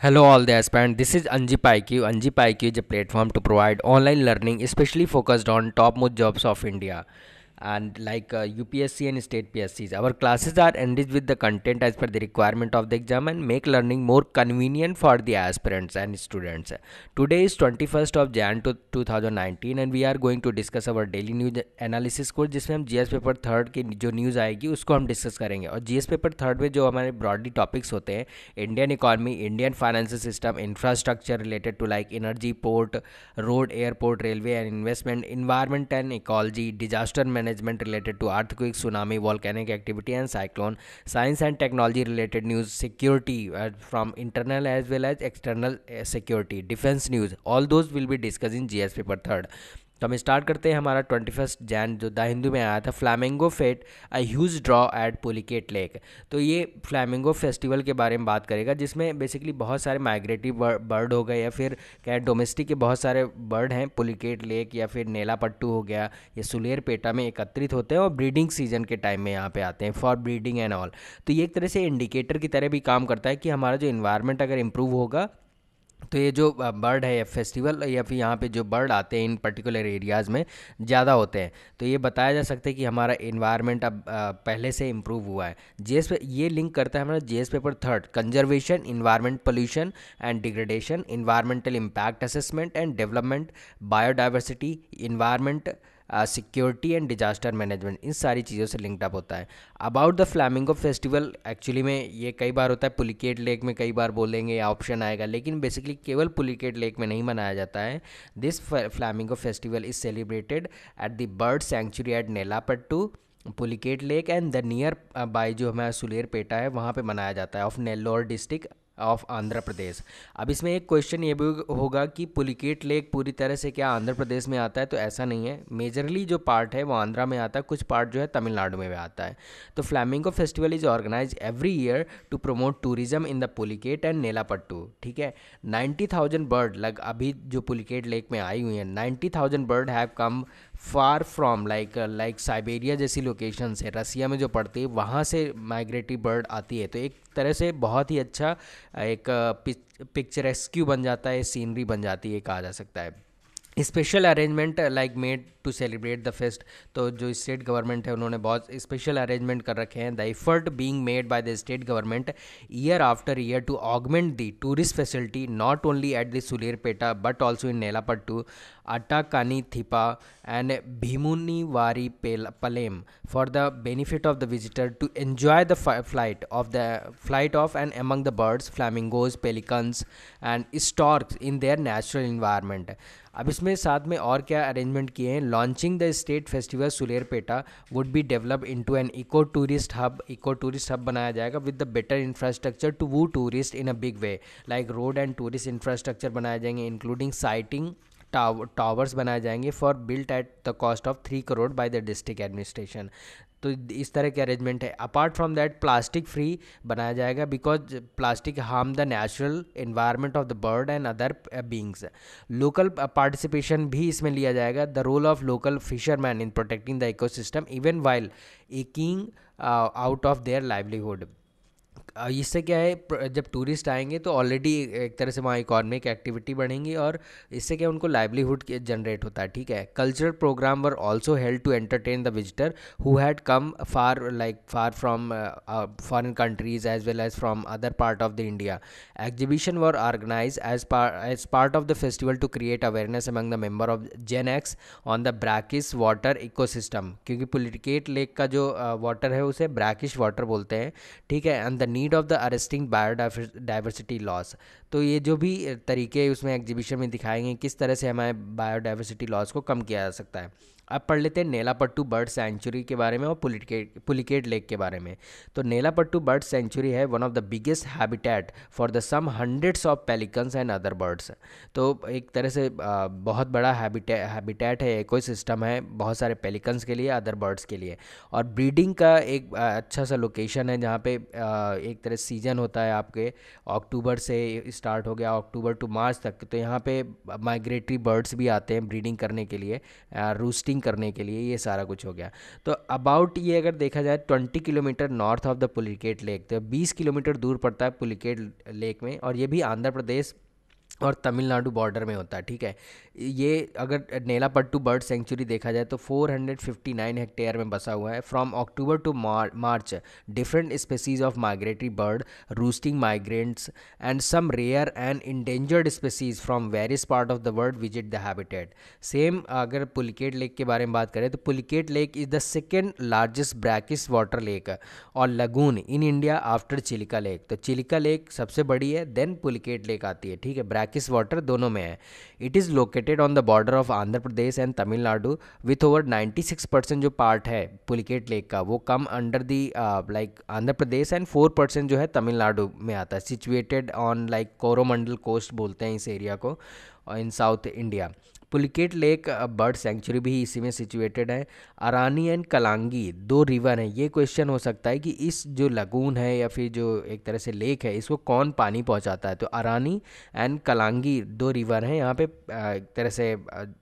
Hello, all the aspirants. This is Anji PyQ. Anji PyQ is a platform to provide online learning, especially focused on topmost jobs of India and like uh, UPSC and state PSCs. Our classes are enriched with the content as per the requirement of the exam and make learning more convenient for the aspirants and students. Today is 21st of Jan to 2019 and we are going to discuss our daily news analysis course जिसमें हम GS paper third की जो news आएगी उसको हम discuss करेंगे और GS paper third में जो हमारे ब्रॉडली टॉपिक्स होते हैं Indian economy Indian financial system infrastructure related to like energy port road airport railway and investment environment and ecology disaster management management related to earthquake, tsunami, volcanic activity, and cyclone, science and technology related news, security uh, from internal as well as external uh, security, defense news, all those will be discussed in GS paper third. तो हम start करते हैं हमारा twenty first Jain जो the Hindu में आया था flamingo fete a huge draw at Pulicat lake तो ये फ्लैमिंगो फेस्टिवल के बारे में बात करेगा, जिसमें बेसिकली बहुत सारे माइग्रेटिव बर्ड हो गए या फिर क्या डोमेस्टिक के बहुत सारे बर्ड हैं पुलिकेट लेक या फिर नेला पट्टू हो गया, या सुलेर पेटा में एकत्रित होते हैं और ब्रीडिंग सीज़न के टाइम में यहाँ पर आते हैं फॉर ब्रीडिंग एंड ऑल तो ये एक तरह से इंडिकेटर की तरह भी काम करता है कि हमारा जो इन्वायरमेंट अगर इम्प्रूव होगा तो ये जो बर्ड है या फेस्टिवल या फिर यहाँ पे जो बर्ड आते हैं इन पर्टिकुलर एरियाज़ में ज़्यादा होते हैं। तो ये बताया जा सकता है कि हमारा इन्वायरमेंट अब पहले से इम्प्रूव हुआ है। जीएस पे, ये लिंक करता है हमारा GS paper third, conservation environment pollution and degradation environmental impact assessment and development, biodiversity environment security and disaster management इन सारी चीज़ों से लिंक्ड अप होता है। About the flamingo festival actually में ये कई बार होता है पुलिकेट लेक में कई बार बोलेंगे, या ऑप्शन आएगा, लेकिन बेसिकली केवल पुलिकेट लेक में नहीं मनाया जाता है। This flamingo festival is celebrated at the bird sanctuary at Nellapattu Pulicat lake and the nearby जो हमारा सुलेर पेटा है, वहाँ पे मनाया जाता है of Nellore district of Andhra Pradesh अब इसमें एक क्वेश्चन ये भी होगा कि पुलिकेट लेक पूरी तरह से क्या आंध्र प्रदेश में आता है? तो ऐसा नहीं है। मेजरली जो पार्ट है, वो आंध्रा में आता है। कुछ पार्ट जो है तमिलनाडु में भी आता है। तो flamingo festival is organize every year to promote tourism in the Pulicat and Nellapattu ठीक है? नाइन्टी थाउज़ेंड बर्ड लग अभी जो पुलिकेट लेक में आई हुई हैं ninety thousand bird have come far from like like Siberia जैसी लोकेशन से रसिया में जो पड़ती है, वहाँ से माइग्रेटरी बर्ड आती है। तो एक तरह से बहुत ही अच्छा एक पिक्चरेस्क्यू बन जाता है सीनरी बन जाती है, कहा जा सकता है। Special arrangement like made to celebrate the fest तो जो स्टेट गवर्नमेंट है, उन्होंने बहुत स्पेशल अरेंजमेंट कर रखे हैं. The effort being made by the state government year after year to augment the tourist facility not only at the Sullurpeta but also in Nellapattu Atakani Thippa and Bheemunivari Palem for the benefit of the visitor to enjoy the flight of the flight of and among the birds flamingos pelicans and storks in their natural environment अब इसमें साथ में और क्या arrangement किए हैं? Launching the state festival Sullurpeta would be develop into an eco tourist hub eco tourist hub बनाया जाएगा with the better infrastructure to वो tourist in a big way like road and tourist infrastructure बनाए जाएँगे including sighting towers बनाए जाएँगे for built at the cost of three crore by the district administration तो इस तरह के अरेंजमेंट है। Apart from that plastic free बनाया जाएगा because plastic harm the natural environment of the bird and other beings local participation भी इसमें लिया जाएगा। The role of local fisherman in protecting the ecosystem even while eking out of their livelihood इससे क्या है जब टूरिस्ट आएँगे तो ऑलरेडी एक तरह से वहाँ इकॉनमिक एक्टिविटी बढ़ेंगी और इससे क्या उनको लाइवलीहुड जनरेट होता है ठीक है? Cultural program were also help to entertain the visitor who had come far like far from foreign countries as well as from other part of the India exhibition were organize as as part of the festival to create awareness among the member of gen X on the brackish water ecosystem क्योंकि Pulicat lake का जो water uh, है उसे brackish water बोलते हैं ठीक है? And the need of the arresting biodiversity loss. तो ये जो भी तरीके उसमें एग्जीबिशन में दिखाएँगे, किस तरह से हमारे बायोडाइवर्सिटी लॉस को कम किया जा सकता है। अब पढ़ लेते हैं नेलापट्टू बर्ड सेंचुरी के बारे में और पुलिकेट पुलिकेट लेक के बारे में। तो नेलापट्टू बर्ड सेंचुरी है one of the biggest habitat for the some hundreds of pelicans and other birds तो एक तरह से बहुत बड़ा हैबिटे हैबिटेट है इको सिस्टम है बहुत सारे पेलिकन्स के लिए अदर बर्ड्स के लिए। और ब्रीडिंग का एक अच्छा सा लोकेशन है जहाँ पे एक तरह सीज़न होता है आपके, अक्टूबर से स्टार्ट हो गया, अक्टूबर टू मार्च तक। तो यहाँ पे माइग्रेटरी बर्ड्स भी आते हैं ब्रीडिंग करने के लिए रूस्टिंग स्विमिंग करने के लिए ये सारा कुछ हो गया। तो अबाउट ये अगर देखा जाए twenty kilometre north of the Pulicat lake तो बीस किलोमीटर दूर पड़ता है पुलिकेट लेक में और ये भी आंध्र प्रदेश और तमिलनाडु बॉर्डर में होता है, ठीक है? ये अगर नेलापट्टू बर्ड सेंचुरी देखा जाए तो 459 हेक्टेयर में बसा हुआ है। From October to March different species of migratory bird roosting migrants and some rare and endangered species from various part of the world visit the habitat same अगर पुलिकेट लेक के बारे में बात करें तो Pulicat lake is the second largest brackish water lake और lagoon in India after Chilika lake तो Chilika lake सबसे बड़ी है देन पुलिकेट लेक आती है, ठीक है? ब्रैकिस वाटर दोनों में है। It is located on the border of Andhra Pradesh and Tamil Nadu with over 96 percent जो पार्ट है पुलिकेट लेक का, वो come under the like Andhra Pradesh and four percent जो है तमिलनाडु में आता है। Situated on like Coromandel coast बोलते हैं इस एरिया को in south India Pulicat lake bird sanctuary भी इसी में सिचुएटेड है। अरानी एंड कलांगी, दो रिवर हैं। ये क्वेश्चन हो सकता है कि इस जो लगून है या फिर जो एक तरह से लेक है, इसको कौन पानी पहुंचाता है? तो अरानी एंड कलांगी दो रिवर हैं। यहाँ पे एक तरह से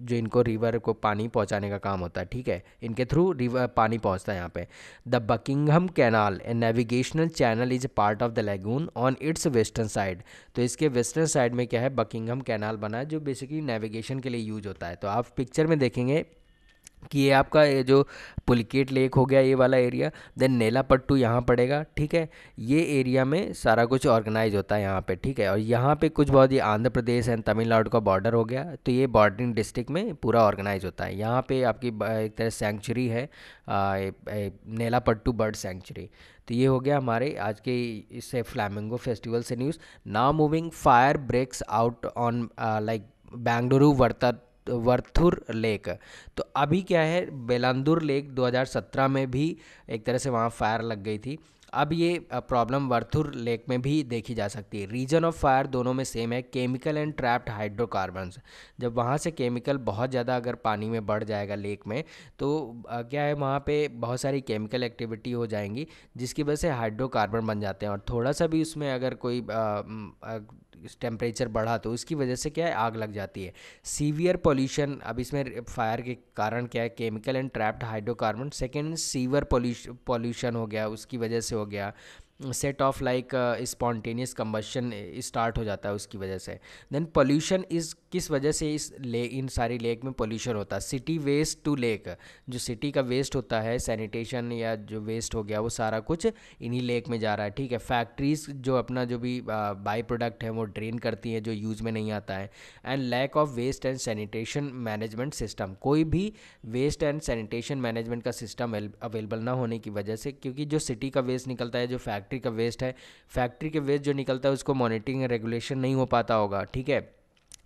जो इनको रिवर को पानी पहुँचाने का काम होता है, ठीक है? इनके थ्रू रिवर, पानी पहुँचता है यहाँ पर the Buckingham canal, a navigational channel is part of the lagoon on its western side. तो इसके वेस्टर्न साइड में क्या है? बकिंगम कैनाल बना है, जो बेसिकली नेविगेशन के लिए यूज़ होता है। तो आप पिक्चर में देखेंगे कि ये आपका ये जो पुलिकेट लेक हो गया, ये वाला एरिया देन नेला पट्टू यहाँ पड़ेगा, ठीक है? ये एरिया में सारा कुछ ऑर्गेनाइज होता है यहाँ पे, ठीक है? और यहाँ पे कुछ बहुत ही आंध्र प्रदेश एंड तमिलनाडु का बॉर्डर हो गया तो ये बॉर्डरिंग डिस्ट्रिक्ट में पूरा ऑर्गेनाइज होता है। यहाँ पे आपकी एक तरह सेंचुरी है नेला पट्टू बर्ड सेंचुरी तो ये हो गया हमारे आज के इससे फ्लैमिंगो फेस्टिवल से news now moving fire breaks out on like Bengaluru वर्ता, Varthur lake. तो अभी क्या है, बेलांदुर लेक 2017 में भी एक तरह से वहाँ फायर लग गई थी। अब ये प्रॉब्लम वर्थुर लेक में भी देखी जा सकती है। रीजन ऑफ़ फायर दोनों में सेम है केमिकल एंड ट्रैप्ड हाइड्रोकार्बन्स जब वहाँ से केमिकल बहुत ज़्यादा अगर पानी में बढ़ जाएगा लेक में तो क्या है, वहाँ पे बहुत सारी केमिकल एक्टिविटी हो जाएँगी, जिसकी वजह से हाइड्रोकार्बन बन जाते हैं। और थोड़ा सा भी उसमें अगर कोई टेम्परेचर बढ़ा तो उसकी वजह से क्या है, आग लग जाती है। सीवियर पोल्यूशन अब इसमें फायर के कारण क्या है chemical and trapped hydrocarbon second sewer pollution हो गया, उसकी वजह से हो गया। Set off like spontaneous combustion start हो जाता है उसकी वजह से। देन पोल्यूशन इस किस वजह से इस ले, इन सारी लेक में पोल्यूशन होता है? सिटी वेस्ट टू लेक जो सिटी का वेस्ट होता है सैनिटेशन या जो वेस्ट हो गया, वो सारा कुछ इन्हीं लेक में जा रहा है, ठीक है? फैक्ट्रीज जो अपना जो भी बाई प्रोडक्ट है, वो ड्रेन करती हैं, जो यूज़ में नहीं आता है। And lack of waste and sanitation management system कोई भी वेस्ट एंड सैनिटेशन मैनेजमेंट का सिस्टम अवेलेबल ना होने की वजह से, क्योंकि जो सिटी का वेस्ट निकलता है, जो फैक्ट्री फैक्ट्री का वेस्ट है। फैक्ट्री के वेस्ट जो निकलता है, उसको मॉनिटरिंग रेगुलेशन नहीं हो पाता होगा, ठीक है?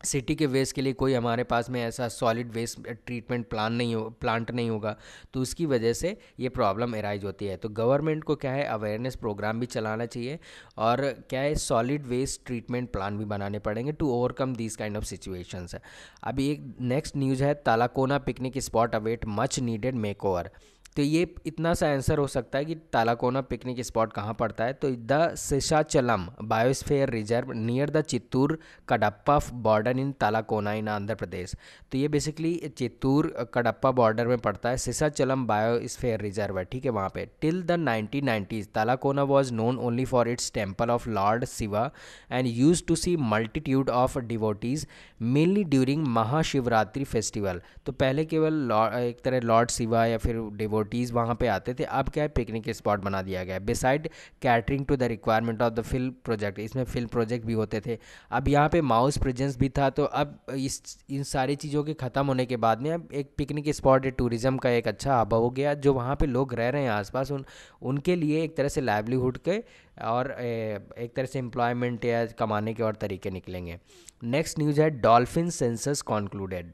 सिटी के वेस्ट के लिए कोई हमारे पास में ऐसा सॉलिड वेस्ट ट्रीटमेंट प्लान नहीं हो प्लांट नहीं होगा तो उसकी वजह से ये प्रॉब्लम एराइज होती है। तो गवर्नमेंट को क्या है? अवेयरनेस प्रोग्राम भी चलाना चाहिए और क्या है? सॉलिड वेस्ट ट्रीटमेंट प्लान भी बनाने पड़ेंगे to overcome these kind of situations अभी एक नेक्स्ट न्यूज़ है, Talakona picnic spot await much needed makeover तो ये इतना सा आंसर हो सकता है कि तालाकोना पिकनिक स्पॉट कहाँ पड़ता है? तो the Seshachalam biosphere reserve near the Chittoor Kadapa border in Talakona in Andhra Pradesh तो ये बेसिकली चित्तूर कडप्पा बॉर्डर में पड़ता है। शेषाचलम बायोस्फेयर रिज़र्व है, ठीक है वहाँ पे। Till the nineteen nineties Talakona was known only for its temple of lord Shiva and use to see multitude of devotees mainly during Mahashivratri festival तो पहले केवल एक तरह लॉर्ड शिवा या फिर डिवो डिवोटीज़ वहाँ पे आते थे। अब क्या है पिकनिक स्पॉट बना दिया गया है। Beside catering to the requirement of the film project इसमें फ़िल्म प्रोजेक्ट भी होते थे। अब यहाँ पे माउस प्रेजेंस भी था तो अब इस, इन सारी चीज़ों के ख़त्म होने के बाद में अब एक पिकनिक स्पॉट टूरिज़्म का एक अच्छा हब हो गया, जो वहाँ पर लोग रह रहे हैं आसपास। उन, उनके लिए एक तरह से लाइवलीहुड के और एक तरह से एम्प्लॉयमेंट या कमाने के और तरीके निकलेंगे। नेक्स्ट न्यूज़ है dolphin census concluded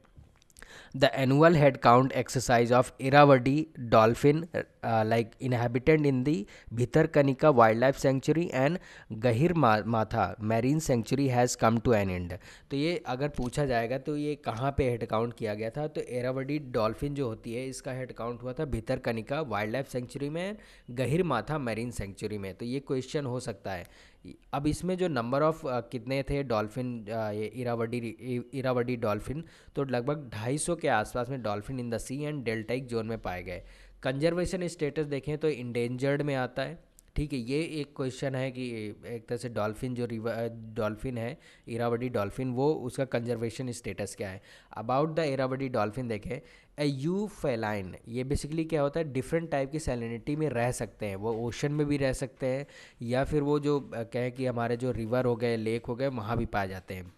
the annual head count exercise of Irrawaddy dolphin like inhabitant in the Bhitarkanika wildlife sanctuary and Gahirmatha marine sanctuary has come to an end तो ये अगर पूछा जाएगा तो ये कहाँ पे हेड काउंट किया गया था? तो इरावडी डॉल्फिन जो होती है, इसका हेड काउंट हुआ था भितरकनिका वाइल्ड लाइफ सेंचुरी में गहिर माथा मैरीन सेंचुरी में। तो ये क्वेश्चन हो सकता है। अब इसमें जो नंबर ऑफ़ uh, कितने थे डॉल्फिन uh, ये इरावडी इरावडी डॉल्फिन तो लगभग ढाई सौ के आसपास में dolphin in the sea and deltaic zone में पाए गए। कंजर्वेशन स्टेटस देखें तो इंडेंजर्ड में आता है। ठीक है, ये एक क्वेश्चन है कि एक तरह से डॉल्फिन जो रिवर डॉल्फिन है, इरावडी डॉल्फिन, वो उसका कंजर्वेशन स्टेटस क्या है? अबाउट द इरावडी डॉल्फिन देखें ए यू फेलाइन ये बेसिकली क्या होता है डिफरेंट टाइप की सैलिनिटी में रह सकते हैं। वो ओशन में भी रह सकते हैं, या फिर वो जो, कहें कि हमारे जो रिवर हो गए लेक हो गए, वहाँ भी पाए जाते हैं।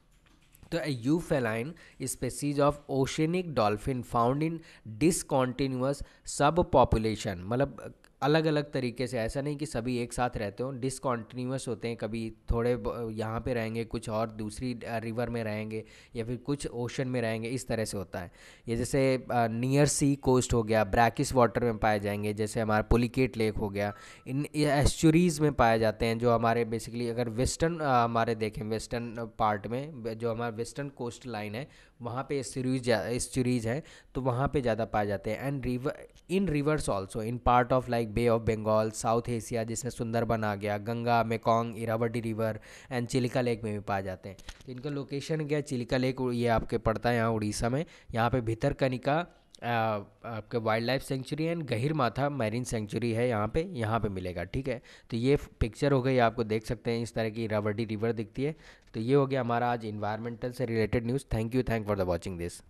तो euryhaline species of oceanic dolphin found in discontinuous subpopulation मतलब अलग अलग तरीके से, ऐसा नहीं कि सभी एक साथ रहते हो डिसकॉन्टीन्यूस होते हैं, कभी थोड़े यहाँ पे रहेंगे, कुछ और दूसरी रिवर में रहेंगे, या फिर कुछ ओशन में रहेंगे, इस तरह से होता है। ये जैसे नियर सी कोस्ट हो गया ब्रैकिस वाटर में पाए जाएँगे, जैसे हमारा पुलिकेट लेक हो गया, इन एस्चुरीज़ में पाए जाते हैं, जो हमारे बेसिकली अगर वेस्टर्न हमारे देखें वेस्टर्न पार्ट में जो हमारा वेस्टर्न कोस्ट लाइन है, वहाँ पे एस्चुरीज एस्चुरीज हैं तो वहाँ पे ज़्यादा पाए जाते हैं and river in rivers also in part of like bay of Bengal south Asia जिसमें सुंदरबन आ गया, Ganga, Mekong, Irrawaddy river and Chilika lake में भी पाए जाते हैं। तो इनका लोकेशन क्या चिलिका लेक ये आपके पड़ता है यहाँ उड़ीसा में। यहाँ पे भितर कनिका आपके wildlife sanctuary and Gahirmatha marine sanctuary है यहाँ पे। यहाँ पे मिलेगा, ठीक है? तो ये पिक्चर हो गई, आपको देख सकते हैं इस तरह की रावटी रिवर दिखती है। तो ये हो गया हमारा आज इन्वायरमेंटल से related news thank you thank for the watching this